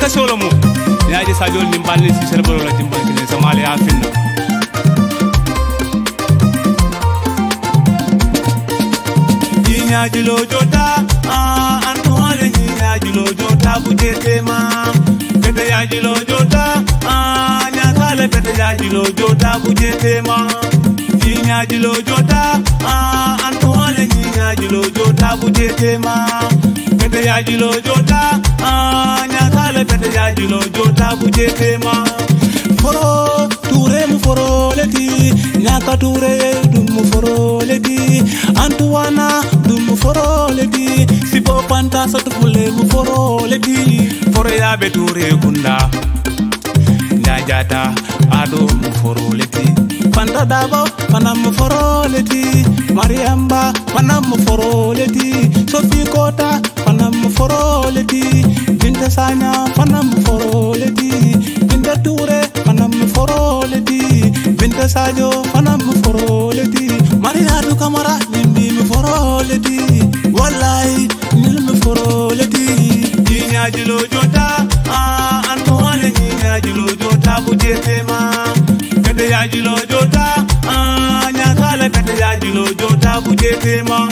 ka solo mu ya je sadio ni balle si sel bolo la timbal kine samale ya finna Nyaji lo jota ah Antoine nyaji lo jota bujete ma. Kete yaji lo jota ah Nyakale kete yaji lo jota bujete ma. Nyaji lo jota ah Antoine nyaji lo jota bujete ma. Kete yaji lo jota ah Nyakale kete yaji lo jota bujete ma. Foro ture mu foro leti Nyaka ture dum mu foro leti Antoine dum mu foro leti Sipo panta satu fule mu foro leti Foro ya be ture kunda Nyajata ado mu foro leti Panta dabo pana mu foro leti Mariamba pana mu foro leti Sofi Kota pana mu foro leti Binta Sanya Nika sajo fana mu foroledi Marina du kamara nimbi mu foroledi Wallahi nil mu foroledi Jinya jilo jota ah anno ane jinya jilo jota bujete ma Kade ya jilo jota ah nyakala kade ya jilo jota bujete ma